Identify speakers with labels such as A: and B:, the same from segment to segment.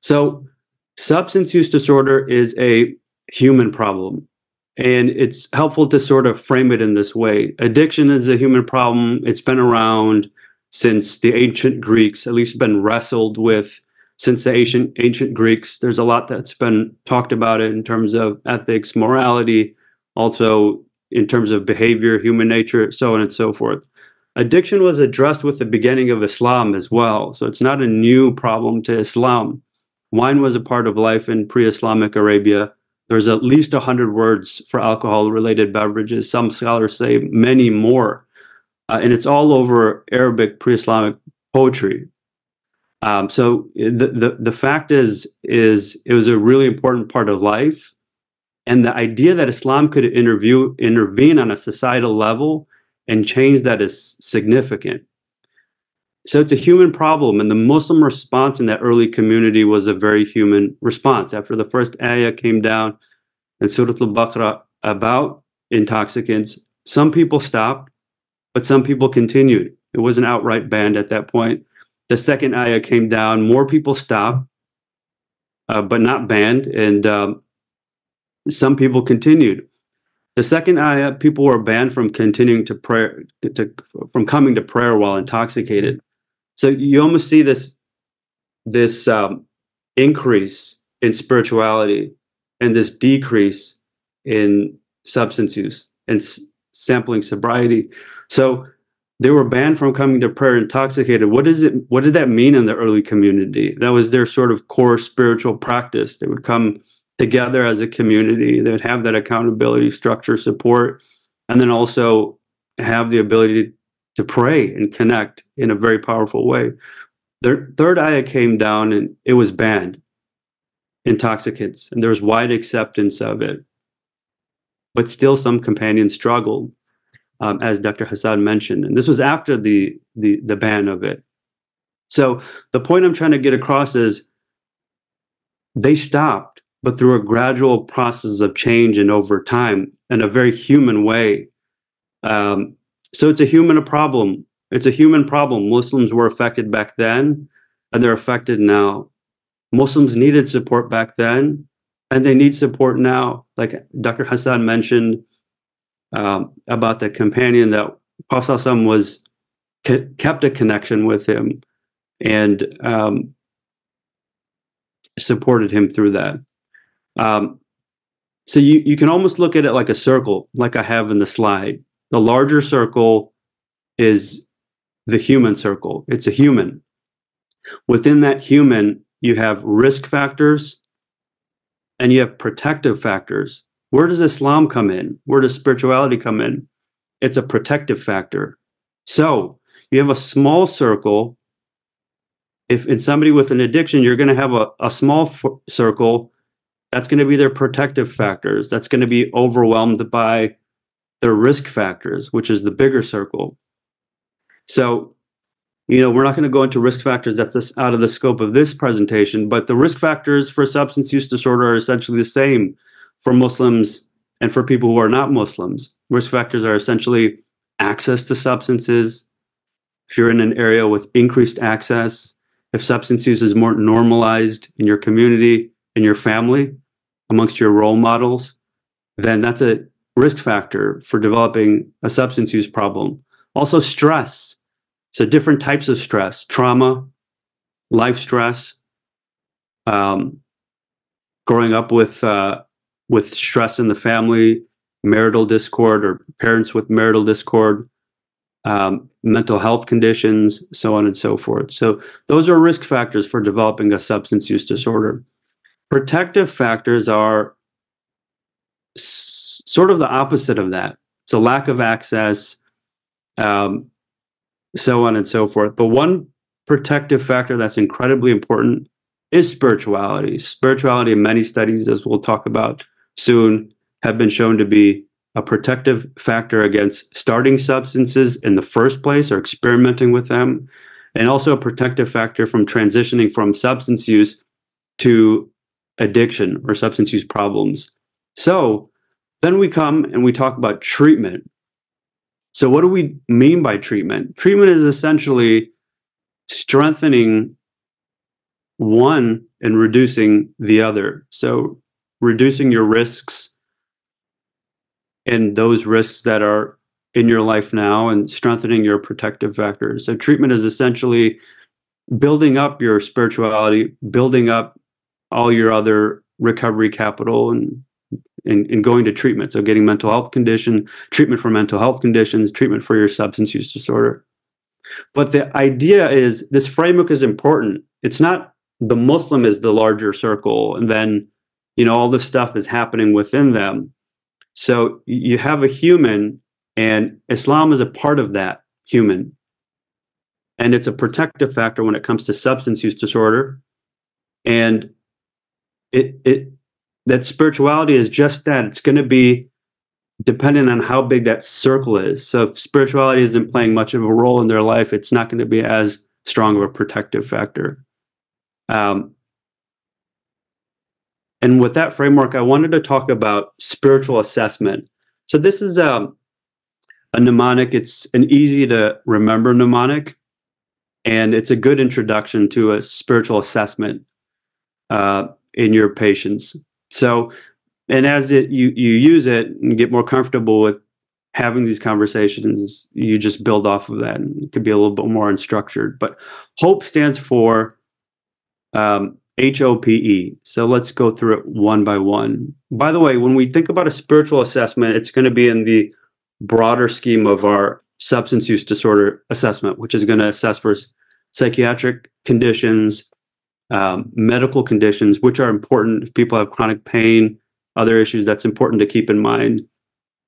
A: So, substance use disorder is a human problem. And it's helpful to sort of frame it in this way. Addiction is a human problem. It's been around since the ancient Greeks, at least been wrestled with since the ancient ancient Greeks. There's a lot that's been talked about it in terms of ethics, morality, also in terms of behavior, human nature, so on and so forth. Addiction was addressed with the beginning of Islam as well. So it's not a new problem to Islam. Wine was a part of life in pre Islamic Arabia. There's at least 100 words for alcohol related beverages. Some scholars say many more. Uh, and it's all over Arabic pre Islamic poetry. Um, so the, the, the fact is, is it was a really important part of life. And the idea that Islam could interview, intervene on a societal level and change that is significant. So it's a human problem, and the Muslim response in that early community was a very human response. After the first ayah came down in Surah Al-Baqarah about intoxicants, some people stopped, but some people continued. It wasn't outright banned at that point. The second ayah came down, more people stopped, uh, but not banned, and um, some people continued. The second ayah, people were banned from continuing to prayer, to, from coming to prayer while intoxicated. So you almost see this this um, increase in spirituality and this decrease in substance use and s- sampling sobriety. So they were banned from coming to prayer intoxicated. What is it? What did that mean in the early community? That was their sort of core spiritual practice. They would come together as a community. They'd have that accountability structure support, and then also have the ability to pray and connect in a very powerful way. The third ayah came down and it was banned, intoxicants, and there was wide acceptance of it. But still, some companions struggled, um, as Dr. Hassan mentioned. And this was after the, the, the ban of it. So the point I'm trying to get across is they stopped, but through a gradual process of change and over time in a very human way. Um, so it's a human problem. It's a human problem. Muslims were affected back then, and they're affected now. Muslims needed support back then, and they need support now. Like Dr. Hassan mentioned um, about the companion that Prophet was kept a connection with him and um, supported him through that. Um, so you, you can almost look at it like a circle, like I have in the slide. The larger circle is the human circle. It's a human. Within that human, you have risk factors and you have protective factors. Where does Islam come in? Where does spirituality come in? It's a protective factor. So you have a small circle. If in somebody with an addiction, you're going to have a, a small f- circle that's going to be their protective factors. That's going to be overwhelmed by their risk factors, which is the bigger circle. So, you know, we're not going to go into risk factors. That's out of the scope of this presentation. But the risk factors for substance use disorder are essentially the same for Muslims and for people who are not Muslims. Risk factors are essentially access to substances. If you're in an area with increased access, if substance use is more normalized in your community, in your family, amongst your role models, then that's a risk factor for developing a substance use problem. Also, stress. So, different types of stress, trauma, life stress, um, growing up with uh, with stress in the family, marital discord, or parents with marital discord, um, mental health conditions, so on and so forth. So, those are risk factors for developing a substance use disorder. Protective factors are sort of the opposite of that. It's a lack of access, um, so on and so forth. But one protective factor that's incredibly important is spirituality. Spirituality, in many studies, as we'll talk about soon, have been shown to be a protective factor against starting substances in the first place or experimenting with them, and also a protective factor from transitioning from substance use to addiction or substance use problems. So, then we come and we talk about treatment. So, what do we mean by treatment? Treatment is essentially strengthening one and reducing the other. So reducing your risks and those risks that are in your life now and strengthening your protective factors. So treatment is essentially building up your spirituality, building up all your other recovery capital and and, and going to treatment. So getting mental health condition, treatment for mental health conditions, treatment for your substance use disorder. But the idea is this framework is important. It's not the Muslim is the larger circle, and then you know all this stuff is happening within them. So you have a human, and Islam is a part of that human. And it's a protective factor when it comes to substance use disorder. And it it that spirituality is just that. It's going to be dependent on how big that circle is. So if spirituality isn't playing much of a role in their life, it's not going to be as strong of a protective factor. Um, and with that framework, I wanted to talk about spiritual assessment. So this is um, a mnemonic. It's an easy to remember mnemonic, and it's a good introduction to a spiritual assessment uh, in your patients. So, and as it you you use it and get more comfortable with having these conversations, you just build off of that, and it could be a little bit more unstructured. But hope stands for um, H O P E. So let's go through it one by one. By the way, when we think about a spiritual assessment, it's going to be in the broader scheme of our substance use disorder assessment, which is going to assess for psychiatric conditions, um, medical conditions, which are important if people have chronic pain, other issues that's important to keep in mind.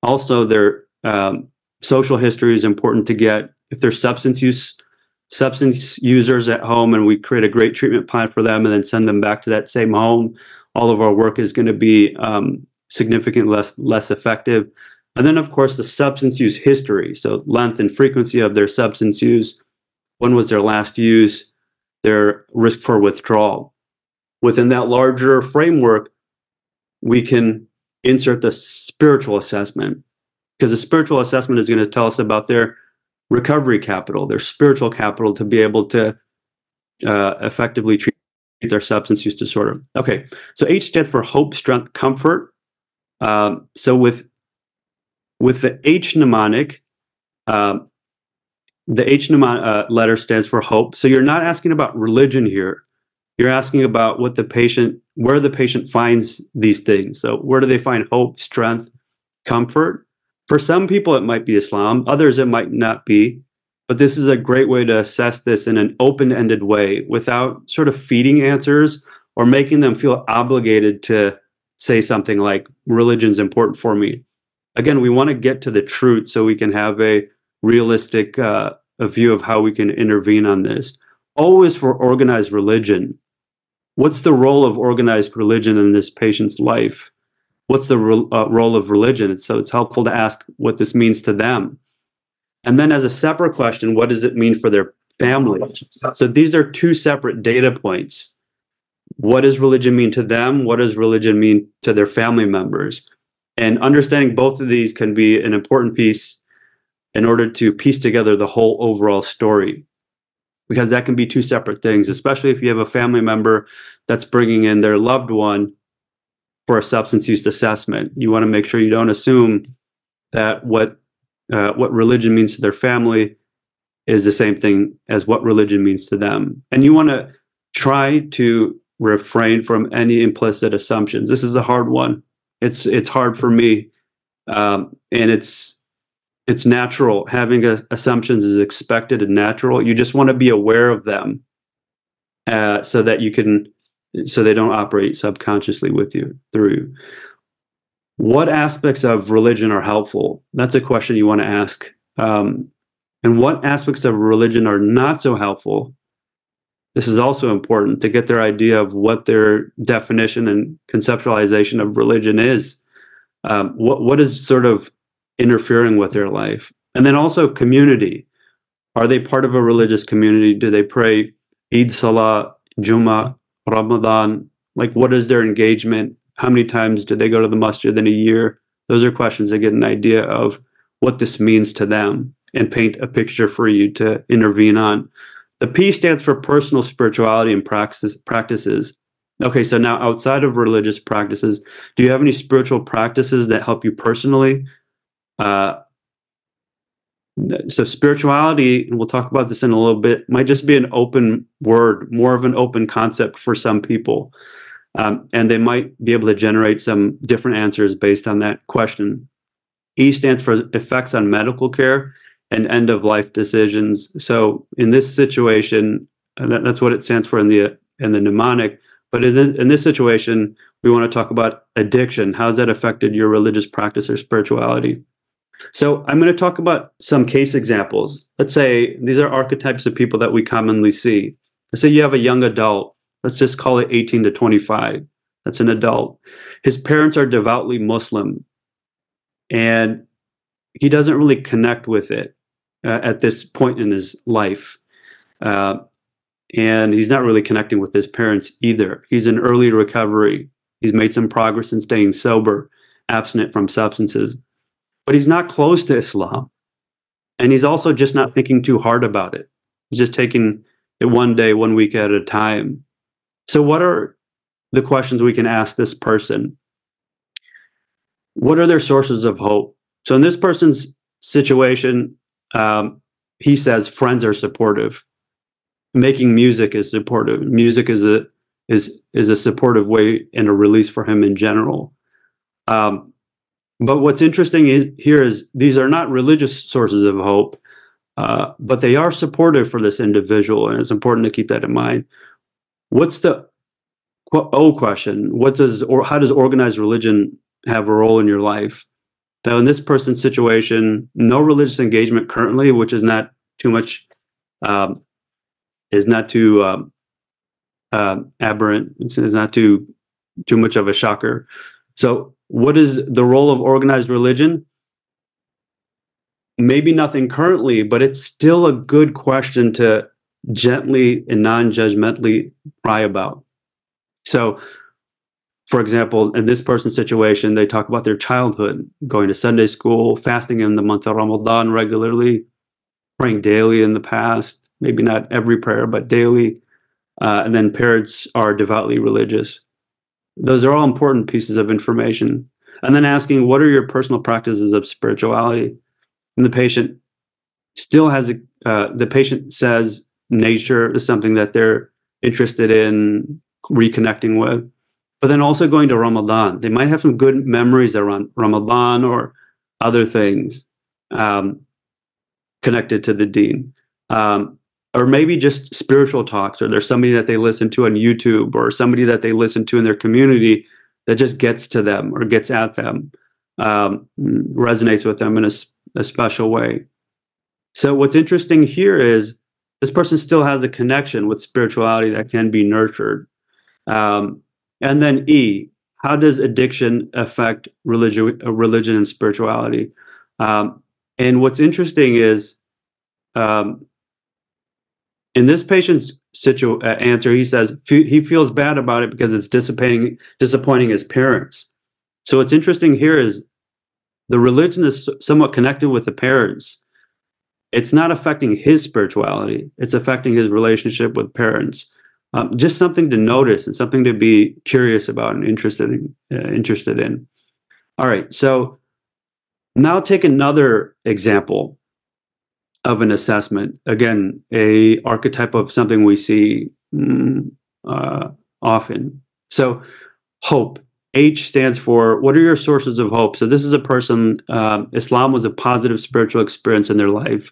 A: Also, their um, social history is important to get. If there's substance use substance users at home and we create a great treatment plan for them and then send them back to that same home, all of our work is going to be um, significantly less less effective. And then, of course, the substance use history. So, length and frequency of their substance use. When was their last use? Their risk for withdrawal. Within that larger framework, we can insert the spiritual assessment because the spiritual assessment is going to tell us about their recovery capital, their spiritual capital to be able to uh, effectively treat their substance use disorder. Okay, so H stands for hope, strength, comfort. Um, so with with the H mnemonic, um, the H mnemonic uh, letter stands for hope. So you're not asking about religion here. You're asking about what the patient, where the patient finds these things. So where do they find hope, strength, comfort? For some people, it might be Islam, others, it might not be. But this is a great way to assess this in an open ended way without sort of feeding answers or making them feel obligated to say something like, religion's important for me. Again, we want to get to the truth so we can have a realistic uh, a view of how we can intervene on this. Always for organized religion. What's the role of organized religion in this patient's life? what's the ro- uh, role of religion? So it's helpful to ask what this means to them. And then, as a separate question, what does it mean for their family? So these are two separate data points. What does religion mean to them? What does religion mean to their family members? And understanding both of these can be an important piece in order to piece together the whole overall story. Because that can be two separate things, especially if you have a family member that's bringing in their loved one for a substance use assessment. You want to make sure you don't assume that what uh, what religion means to their family is the same thing as what religion means to them. And you want to try to refrain from any implicit assumptions. This is a hard one. It's it's hard for me, um, and it's it's natural. Having a, assumptions is expected and natural. You just want to be aware of them, uh, so that you can so they don't operate subconsciously with you through. What aspects of religion are helpful? That's a question you want to ask. Um, and what aspects of religion are not so helpful? This is also important to get their idea of what their definition and conceptualization of religion is. Um, what what is sort of interfering with their life, and then also community. Are they part of a religious community? Do they pray Eid Salah, Jummah, Ramadan? Like, what is their engagement? How many times do they go to the masjid in a year? Those are questions that get an idea of what this means to them and paint a picture for you to intervene on. The P stands for personal spirituality and practice, practices. Okay, so now outside of religious practices, do you have any spiritual practices that help you personally? Uh, so spirituality, and we'll talk about this in a little bit, might just be an open word, more of an open concept for some people. Um, and they might be able to generate some different answers based on that question. E stands for effects on medical care and end of life decisions. So in this situation, that, that's what it stands for in the in the mnemonic. But in, the, in this situation, we want to talk about addiction. How's that affected your religious practice or spirituality? So I'm going to talk about some case examples. Let's say these are archetypes of people that we commonly see. Let's say you have a young adult. Let's just call it 18 to 25. That's an adult. His parents are devoutly Muslim, and he doesn't really connect with it uh, at this point in his life. Uh, and he's not really connecting with his parents either. He's in early recovery. He's made some progress in staying sober, abstinent from substances, but he's not close to Islam. And he's also just not thinking too hard about it. He's just taking it one day, one week at a time. So, what are the questions we can ask this person? What are their sources of hope? So, in this person's situation, um, he says friends are supportive. Making music is supportive. Music is a is is a supportive way and a release for him in general. Um, but what's interesting here is these are not religious sources of hope, uh, but they are supportive for this individual, and it's important to keep that in mind. What's the O question? What does or how does organized religion have a role in your life? Now, in this person's situation, no religious engagement currently, which is not too much, um, is not too um, uh, aberrant. It's, it's not too too much of a shocker. So, what is the role of organized religion? Maybe nothing currently, but it's still a good question to gently and non-judgmentally pry about. So, for example, in this person's situation, they talk about their childhood, going to Sunday school, fasting in the month of Ramadan regularly, praying daily in the past, maybe not every prayer, but daily. Uh, and then parents are devoutly religious. Those are all important pieces of information. And then asking, what are your personal practices of spirituality? And the patient still has a, uh, the patient says nature is something that they're interested in reconnecting with but then also going to Ramadan. They might have some good memories around Ramadan or other things um, connected to the deen. Um, or maybe just spiritual talks, or there's somebody that they listen to on YouTube, or somebody that they listen to in their community that just gets to them or gets at them, um, resonates with them in a, a special way. So, what's interesting here is this person still has a connection with spirituality that can be nurtured. Um, and then E, how does addiction affect religion, religion and spirituality? Um, and what's interesting is, um, in this patient's situ- uh, answer, he says he feels bad about it because it's disappointing, disappointing his parents. So what's interesting here is the religion is somewhat connected with the parents. It's not affecting his spirituality; it's affecting his relationship with parents um, just something to notice and something to be curious about and interested in, uh, interested in. All right, so now take another example of an assessment. Again, a archetype of something we see mm, uh, often. So, hope. H stands for what are your sources of hope? So this is a person. Um, Islam was a positive spiritual experience in their life.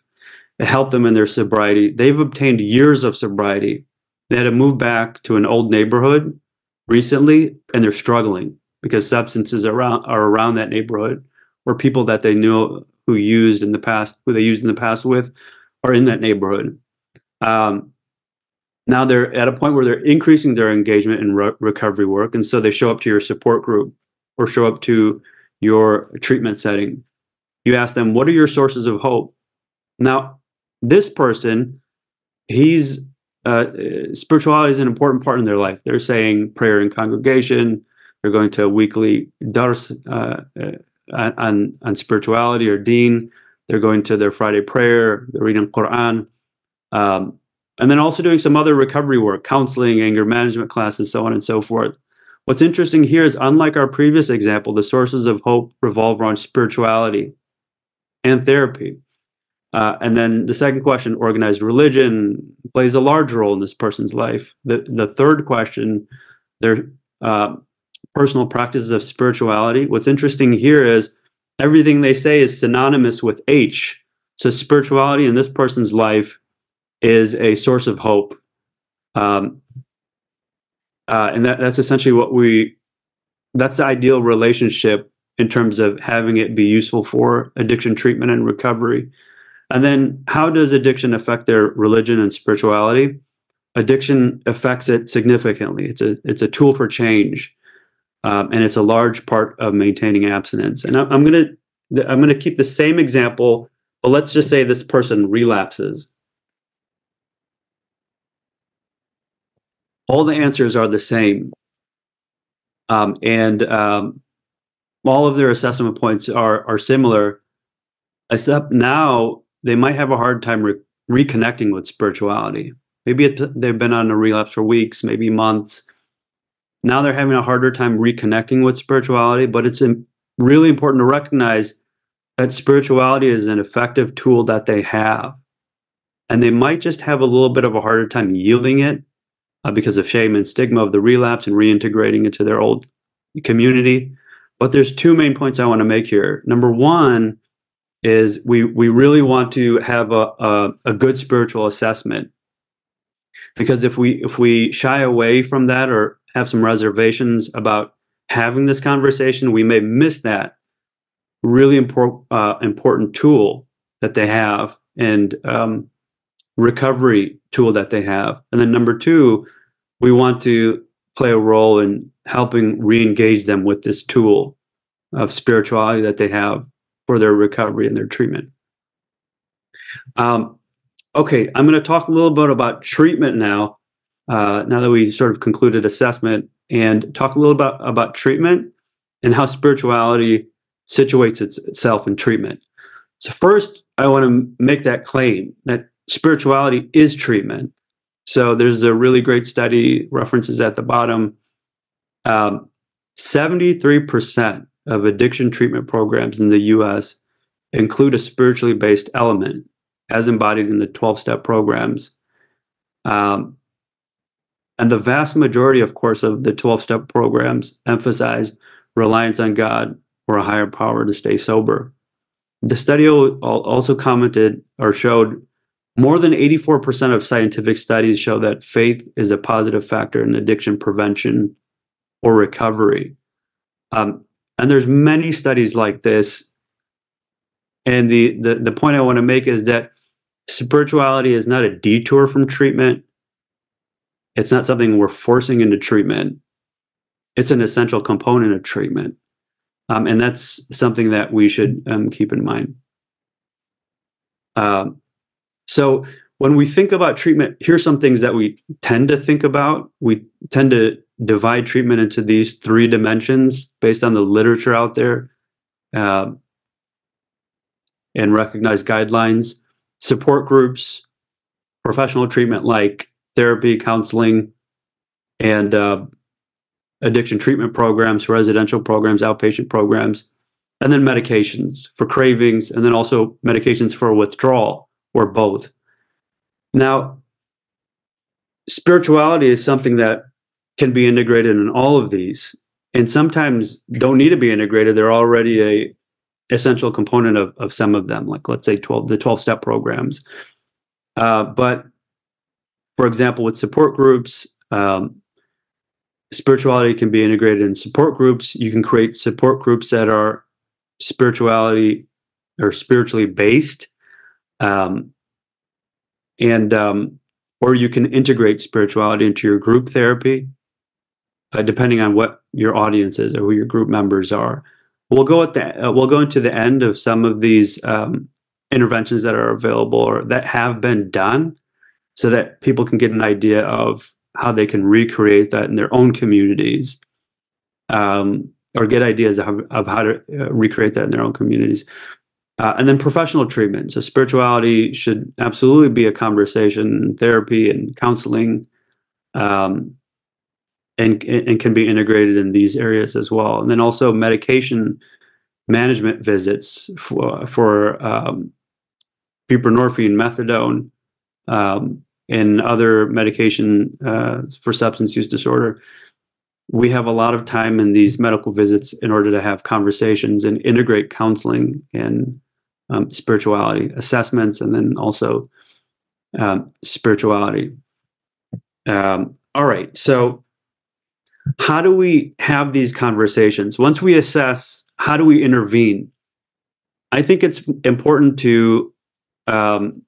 A: It helped them in their sobriety. They've obtained years of sobriety they had to move back to an old neighborhood recently, and they're struggling because substances around are around that neighborhood, or people that they knew who used in the past, who they used in the past with, are in that neighborhood. Um, now they're at a point where they're increasing their engagement in re- recovery work, and so they show up to your support group or show up to your treatment setting. You ask them, "What are your sources of hope?" Now, this person, he's uh, spirituality is an important part in their life. They're saying prayer in congregation. They're going to weekly dars uh, on on spirituality or deen. They're going to their Friday prayer. They're reading Quran. Um, and then also doing some other recovery work, counseling, anger management classes, so on and so forth. What's interesting here is, unlike our previous example, the sources of hope revolve around spirituality and therapy. Uh, and then the second question, organized religion, plays a large role in this person's life. The, the third question, their uh, personal practices of spirituality. What's interesting here is everything they say is synonymous with H. So spirituality in this person's life is a source of hope. Um, uh, and that, that's essentially what we, that's the ideal relationship in terms of having it be useful for addiction treatment and recovery. And then how does addiction affect their religion and spirituality? Addiction affects it significantly. It's a, it's a tool for change. Um, and it's a large part of maintaining abstinence. And I'm, I'm going to, I'm to keep the same example, but let's just say this person relapses. all the answers are the same. Um, and um, all of their assessment points are, are similar, except now they might have a hard time re- reconnecting with spirituality. Maybe it, they've been on a relapse for weeks, maybe months. Now they're having a harder time reconnecting with spirituality, but it's really important to recognize that spirituality is an effective tool that they have. And they might just have a little bit of a harder time yielding it uh, because of shame and stigma of the relapse and reintegrating into their old community. But there's two main points I want to make here. Number one is we we really want to have a, a, a good spiritual assessment because if we if we shy away from that or have some reservations about having this conversation, we may miss that really important uh, important tool that they have and um, recovery tool that they have. And then number two, we want to play a role in helping re-engage them with this tool of spirituality that they have for their recovery and their treatment. Um, okay, I'm going to talk a little bit about treatment now. Uh, now that we sort of concluded assessment, and talk a little about, about treatment and how spirituality situates its, itself in treatment. So first, I want to make that claim that spirituality is treatment. So there's a really great study, references at the bottom. Um, 73% of addiction treatment programs in the US include a spiritually based element, as embodied in the 12 step programs. Um, and the vast majority, of course, of the 12 step programs emphasize reliance on God or a higher power to stay sober. The study also commented or showed more than 84% of scientific studies show that faith is a positive factor in addiction prevention or recovery. Um, and there's many studies like this. And the, the, the point I want to make is that spirituality is not a detour from treatment. It's not something we're forcing into treatment. It's an essential component of treatment. Um, and that's something that we should um, keep in mind. Um, so when we think about treatment, here's some things that we tend to think about. We tend to divide treatment into these three dimensions based on the literature out there uh, and recognize guidelines, support groups, professional treatment like therapy, counseling, and uh, addiction treatment programs, residential programs, outpatient programs, and then medications for cravings, and then also medications for withdrawal or both. Now, spirituality is something that can be integrated in all of these and sometimes don't need to be integrated they're already a essential component of, of some of them like let's say 12 the 12 step programs uh, but for example with support groups um, spirituality can be integrated in support groups you can create support groups that are spirituality or spiritually based um, and um, or you can integrate spirituality into your group therapy, uh, depending on what your audience is or who your group members are. We'll go at the uh, we'll go into the end of some of these um, interventions that are available or that have been done, so that people can get an idea of how they can recreate that in their own communities, um, or get ideas of, of how to uh, recreate that in their own communities. Uh, and then professional treatment. So spirituality should absolutely be a conversation, therapy, and counseling, um, and and can be integrated in these areas as well. And then also medication management visits for for um, buprenorphine, methadone, um, and other medication uh, for substance use disorder. We have a lot of time in these medical visits in order to have conversations and integrate counseling and um, spirituality assessments, and then also um, spirituality. Um, all right, so how do we have these conversations? Once we assess, how do we intervene? I think it's important to um,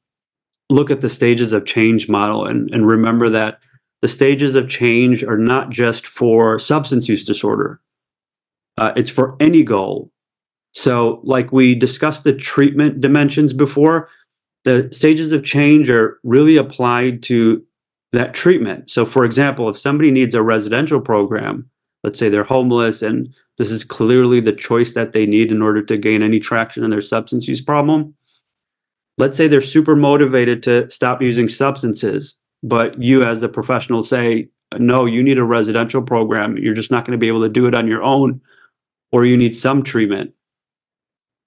A: look at the stages of change model and, and remember that the stages of change are not just for substance use disorder. Uh, it's for any goal. So, like we discussed the treatment dimensions before, the stages of change are really applied to that treatment. So, for example, if somebody needs a residential program, let's say they're homeless and this is clearly the choice that they need in order to gain any traction in their substance use problem. Let's say they're super motivated to stop using substances, but you, as the professional, say, no, you need a residential program. You're just not going to be able to do it on your own, or you need some treatment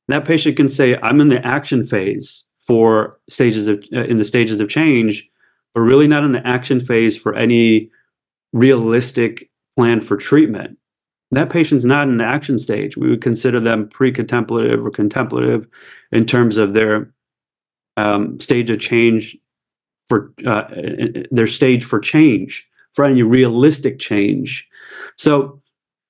A: that patient can say, I'm in the action phase for stages of uh, in the stages of change, but really not in the action phase for any realistic plan for treatment. That patient's not in the action stage. We would consider them pre-contemplative or contemplative in terms of their um, stage of change for uh, their stage for change for any realistic change. So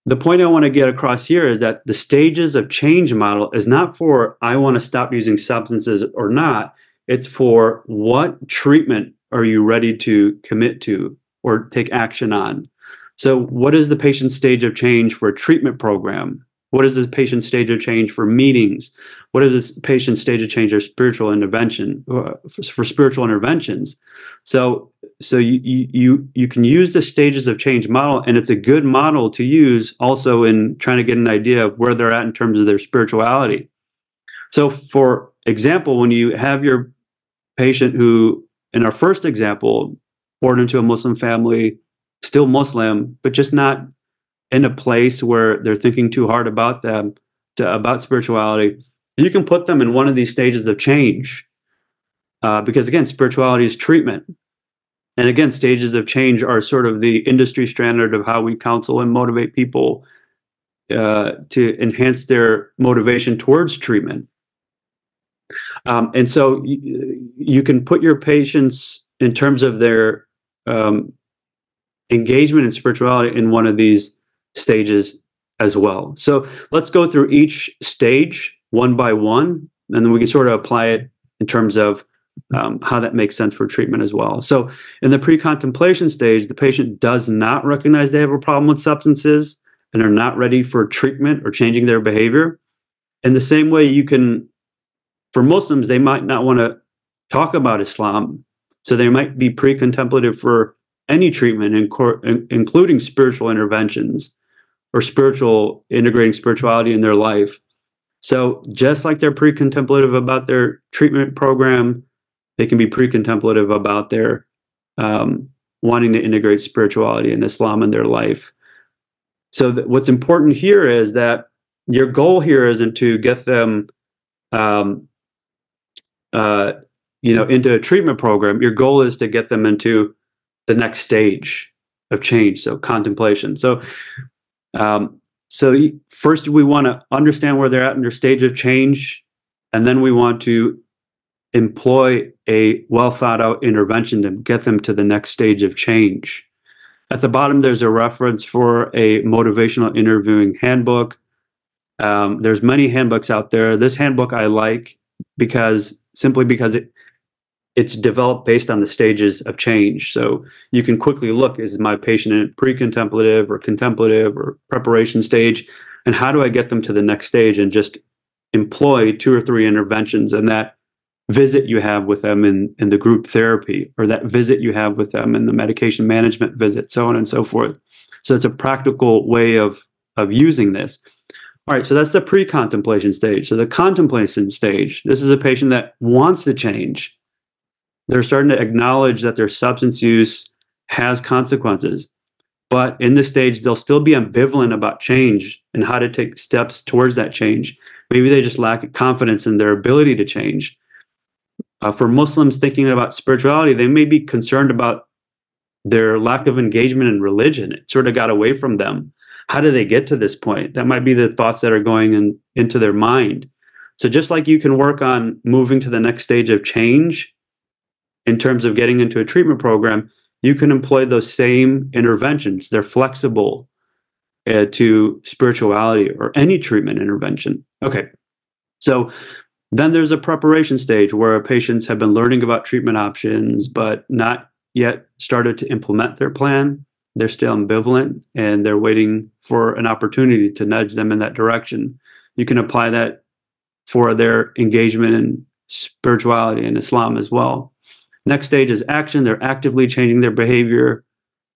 A: the point I want to get across here is that the stages of change model is not for I want to stop using substances or not. It's for what treatment are you ready to commit to or take action on. So, what is the patient's stage of change for a treatment program? What is the patient's stage of change for meetings? What is the patient's stage of change for spiritual intervention uh, for, for spiritual interventions? So, so you, you you can use the stages of change model and it's a good model to use also in trying to get an idea of where they're at in terms of their spirituality so for example when you have your patient who in our first example born into a muslim family still muslim but just not in a place where they're thinking too hard about them to, about spirituality you can put them in one of these stages of change uh, because again spirituality is treatment and again, stages of change are sort of the industry standard of how we counsel and motivate people uh, to enhance their motivation towards treatment. Um, and so you, you can put your patients in terms of their um, engagement in spirituality in one of these stages as well. So let's go through each stage one by one, and then we can sort of apply it in terms of um, how that makes sense for treatment as well. So, in the pre contemplation stage, the patient does not recognize they have a problem with substances and are not ready for treatment or changing their behavior. In the same way, you can, for Muslims, they might not want to talk about Islam. So, they might be pre contemplative for any treatment, including spiritual interventions or spiritual, integrating spirituality in their life. So, just like they're pre contemplative about their treatment program, they can be pre-contemplative about their um, wanting to integrate spirituality and Islam in their life. So th- what's important here is that your goal here isn't to get them, um, uh, you know, into a treatment program. Your goal is to get them into the next stage of change. So contemplation. So, um, so first we want to understand where they're at in their stage of change, and then we want to employ a well thought out intervention to get them to the next stage of change. At the bottom, there's a reference for a motivational interviewing handbook. Um, there's many handbooks out there. This handbook I like because simply because it it's developed based on the stages of change. So you can quickly look: is my patient in pre-contemplative or contemplative or preparation stage, and how do I get them to the next stage? And just employ two or three interventions, and that visit you have with them in, in the group therapy or that visit you have with them in the medication management visit, so on and so forth. So it's a practical way of, of using this. All right, so that's the pre contemplation stage. So, the contemplation stage this is a patient that wants to change. They're starting to acknowledge that their substance use has consequences. But in this stage, they'll still be ambivalent about change and how to take steps towards that change. Maybe they just lack confidence in their ability to change. Uh, for Muslims thinking about spirituality, they may be concerned about their lack of engagement in religion. It sort of got away from them. How do they get to this point? That might be the thoughts that are going in, into their mind. So, just like you can work on moving to the next stage of change in terms of getting into a treatment program, you can employ those same interventions. They're flexible uh, to spirituality or any treatment intervention. Okay. So then there's a preparation stage where patients have been learning about treatment options, but not yet started to implement their plan. They're still ambivalent and they're waiting for an opportunity to nudge them in that direction. You can apply that for their engagement in spirituality and Islam as well. Next stage is action. They're actively changing their behavior,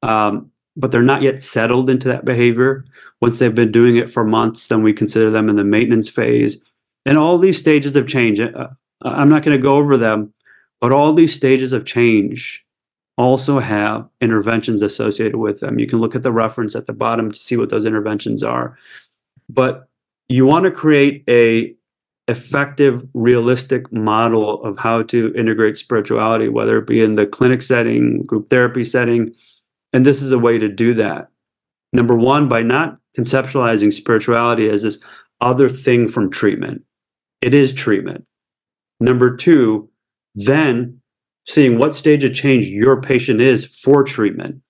A: um, but they're not yet settled into that behavior. Once they've been doing it for months, then we consider them in the maintenance phase. And all these stages of change, uh, I'm not going to go over them, but all these stages of change also have interventions associated with them. You can look at the reference at the bottom to see what those interventions are. But you want to create a effective, realistic model of how to integrate spirituality, whether it be in the clinic setting, group therapy setting. And this is a way to do that. Number one, by not conceptualizing spirituality as this other thing from treatment, it is treatment. Number two, then seeing what stage of change your patient is for treatment,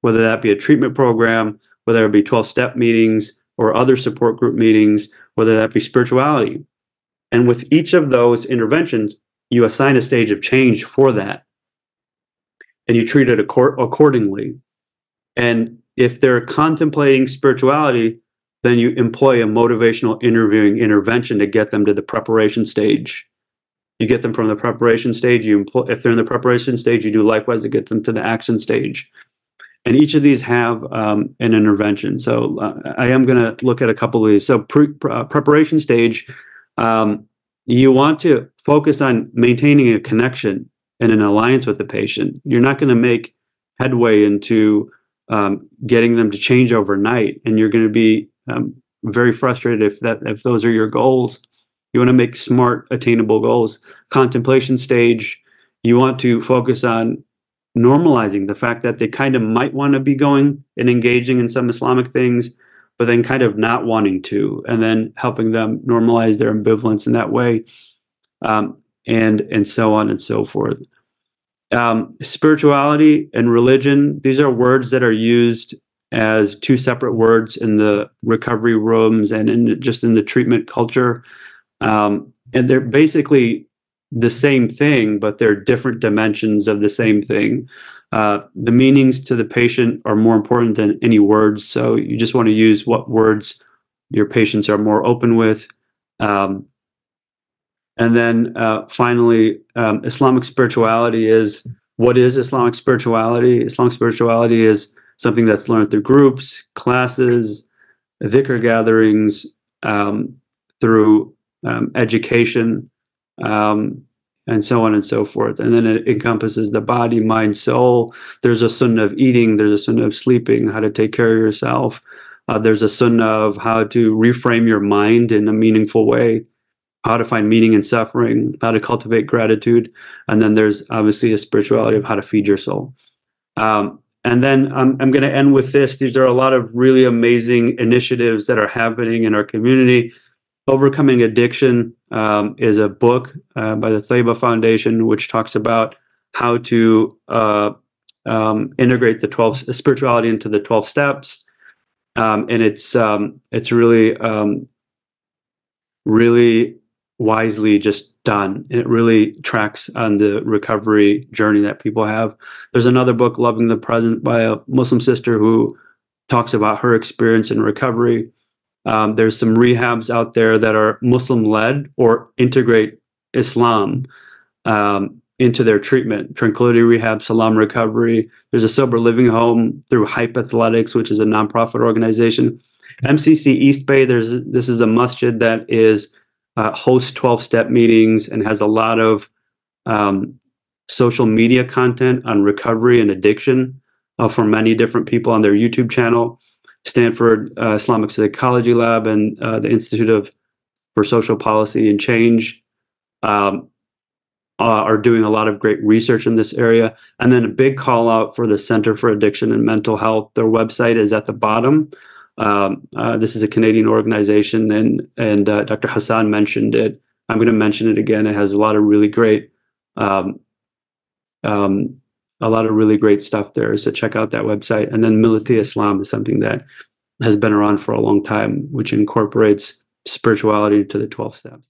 A: whether that be a treatment program, whether it be 12 step meetings or other support group meetings, whether that be spirituality. And with each of those interventions, you assign a stage of change for that. And you treat it accordingly. And if they're contemplating spirituality, then you employ a motivational interviewing intervention to get them to the preparation stage. You get them from the preparation stage. You employ, if they're in the preparation stage, you do likewise to get them to the action stage. And each of these have um, an intervention. So uh, I am going to look at a couple of these. So pre, uh, preparation stage, um, you want to focus on maintaining a connection and an alliance with the patient. You're not going to make headway into um, getting them to change overnight, and you're going to be um, very frustrated if that if those are your goals. You want to make smart, attainable goals. Contemplation stage, you want to focus on normalizing the fact that they kind of might want to be going and engaging in some Islamic things, but then kind of not wanting to, and then helping them normalize their ambivalence in that way, um, and and so on and so forth. Um, spirituality and religion; these are words that are used as two separate words in the recovery rooms and in just in the treatment culture, um, and they're basically the same thing, but they're different dimensions of the same thing. Uh, the meanings to the patient are more important than any words. So you just want to use what words your patients are more open with. Um, and then uh, finally, um, Islamic spirituality is what is Islamic spirituality? Islamic spirituality is something that's learned through groups, classes, dhikr gatherings, um, through um, education, um, and so on and so forth. And then it encompasses the body, mind, soul. There's a sunnah of eating, there's a sunnah of sleeping, how to take care of yourself. Uh, there's a sunnah of how to reframe your mind in a meaningful way, how to find meaning in suffering, how to cultivate gratitude. And then there's obviously a spirituality of how to feed your soul. Um, and then I'm, I'm going to end with this. These are a lot of really amazing initiatives that are happening in our community. Overcoming Addiction um, is a book uh, by the Tayba Foundation, which talks about how to uh, um, integrate the 12 spirituality into the 12 steps. Um, and it's um, it's really um, really wisely just done. And it really tracks on the recovery journey that people have. There's another book, Loving the Present, by a Muslim sister who talks about her experience in recovery. Um, there's some rehabs out there that are Muslim led or integrate Islam um, into their treatment. Tranquility Rehab, Salam Recovery. There's a sober living home through Hype Athletics, which is a nonprofit organization. MCC East Bay, there's this is a masjid that is uh, hosts 12 step meetings and has a lot of um, social media content on recovery and addiction uh, for many different people on their YouTube channel. Stanford uh, Islamic Psychology Lab and uh, the Institute of for Social Policy and Change um, uh, are doing a lot of great research in this area. And then a big call out for the Center for Addiction and Mental Health. Their website is at the bottom. Um, uh, this is a Canadian organization, and and uh, Dr. Hassan mentioned it. I'm going to mention it again. It has a lot of really great, um, um, a lot of really great stuff there. So check out that website. And then Millati Islam is something that has been around for a long time, which incorporates spirituality to the 12 steps.